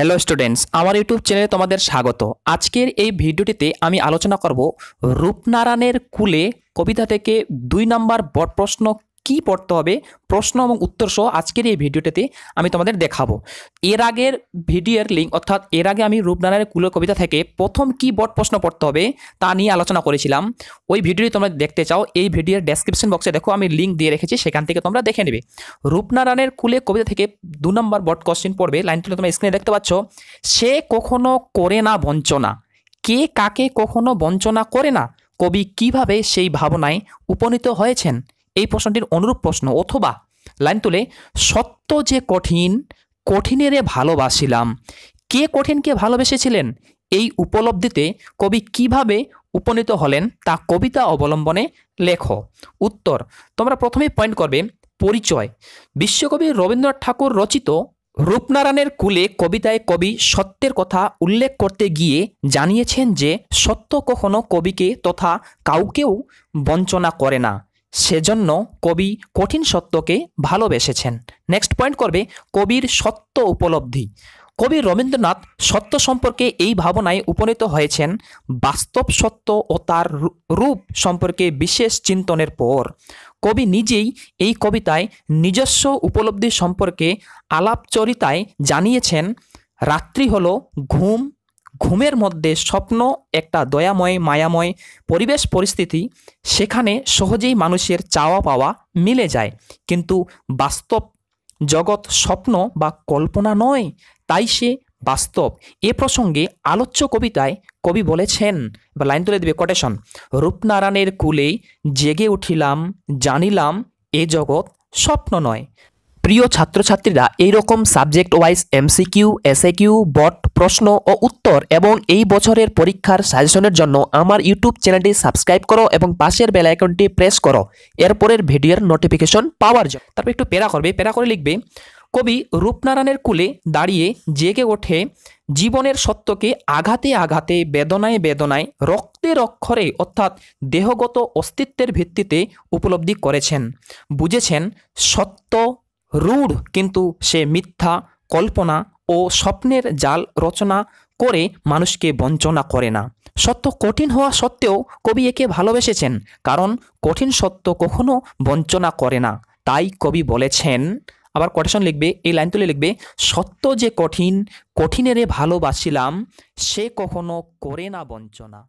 Hello students আমার YouTube চ্যানেলে তোমাদের স্বাগত। আজকের এই ভিডিওটিতে আমি আলোচনা করব রূপনারায়ণের কুলে কবিতা থেকে দুই নম্বর বট প্রশ্ন কি পড়তে হবে? প্রশ্ন এবং উত্তর সহ আজকের এই ভিডিওটিতে আমি তোমাদের দেখাবো। এর আগের ভিডিওর লিঙ্ক অর্থাৎ এর আগে আমি রূপনারায়ণের কুলের কবিতা থেকে প্রথম কি বট প্রশ্ন পড়তে হবে তা নিয়ে আলোচনা করেছিলাম। ওই ভিডিওটি তোমরা দেখতে চাও, এই ভিডিওর ডেসক্রিপশন বক্সে দেখো, আমি লিঙ্ক দিয়ে রেখেছি, সেখান থেকে তোমরা দেখে নেবে। রূপনারায়ণের কুলে কবিতা থেকে দু নম্বর বট কোশ্চেন পড়বে লাইন তুলে তোমরা স্ক্রিনে দেখতে পাচ্ছ, সে কখনো করে না বঞ্চনা। কে কাকে কখনো বঞ্চনা করে না? কবি কীভাবে সেই ভাবনায় উপনীত হয়েছেন? এই প্রশ্নটির অনুরূপ প্রশ্ন, অথবা লাইন তুলে, সত্য যে কঠিন, কঠিনেরে ভালোবাসিলাম। কে কঠিনকে ভালোবেসেছিলেন? এই উপলব্ধিতে কবি কীভাবে উপনীত হলেন তা কবিতা অবলম্বনে লেখো। উত্তর, তোমরা প্রথমেই পয়েন্ট করবে, পরিচয়। বিশ্বকবি রবীন্দ্রনাথ ঠাকুর রচিত রূপনারায়ণের কুলে কবিতায় কবি সত্যের কথা উল্লেখ করতে গিয়ে জানিয়েছেন যে সত্য কখনো কবিকে তথা কাউকেও বঞ্চনা করে না। সেজন্য কবি কঠিন সত্যকে ভালোবেসেছেন। নেক্সট পয়েন্ট করবে, কবির সত্য উপলব্ধি। কবি রবীন্দ্রনাথ সত্য সম্পর্কে এই ভাবনায় উপনীত হয়েছেন, বাস্তব সত্য ও তার রূপ সম্পর্কে বিশেষ চিন্তনের পর। কবি নিজেই এই কবিতায় নিজস্ব উপলব্ধি সম্পর্কে আলাপচরিতায় জানিয়েছেন, রাত্রি হলো ঘুম ঘুমের মধ্যে স্বপ্ন, একটা দয়াময়, মায়াময় পরিবেশ পরিস্থিতি, সেখানে সহজেই মানুষের চাওয়া পাওয়া মিলে যায়। কিন্তু বাস্তব জগৎ স্বপ্ন বা কল্পনা নয়, তাই সে বাস্তব। এ প্রসঙ্গে আলোচ্য কবিতায় কবি বলেছেন, বা লাইন তুলে দেবে কোটেশন রূপনারায়ণের কুলে জেগে উঠিলাম, জানিলাম, এ জগৎ স্বপ্ন নয়। প্রিয় ছাত্রছাত্রীরা, এইরকম সাবজেক্ট ওয়াইজ এমসিকিউ, এসএকিউ, বট, প্রশ্ন ও উত্তর এবং এই বছরের পরীক্ষার সাজেশনের জন্য আমার ইউটিউব চ্যানেলটি সাবস্ক্রাইব করো এবং পাশের বেল আইকনটি প্রেস করো। এরপরের ভিডিওর নোটিফিকেশন পাওয়ার জন্য। তারপর একটু পেরা করবে। পেরা করে লিখবে, কবি রূপনারায়ণের কুলে দাঁড়িয়ে জেগে ওঠে জীবনের সত্যকে আঘাতে আঘাতে, বেদনায় বেদনায় রক্তের অক্ষরে অর্থাৎ দেহগত অস্তিত্বের ভিত্তিতে উপলব্ধি করেছেন। বুঝেছেন, সত্য রূঢ় কিন্তু সে মিথ্যা কল্পনা ও স্বপ্নের জাল রচনা করে মানুষকে বঞ্চনা করে না। সত্য কঠিন হওয়া সত্ত্বেও কবি একে ভালোবেসেছেন, কারণ কঠিন সত্য কখনো বঞ্চনা করে না। তাই কবি বলেছেন, আবার কোটেশন লিখবে, এই লাইন তুলে লিখবে, সত্য যে কঠিন, কঠিনেরে ভালোবাসিলাম, সে কখনো করে না বঞ্চনা।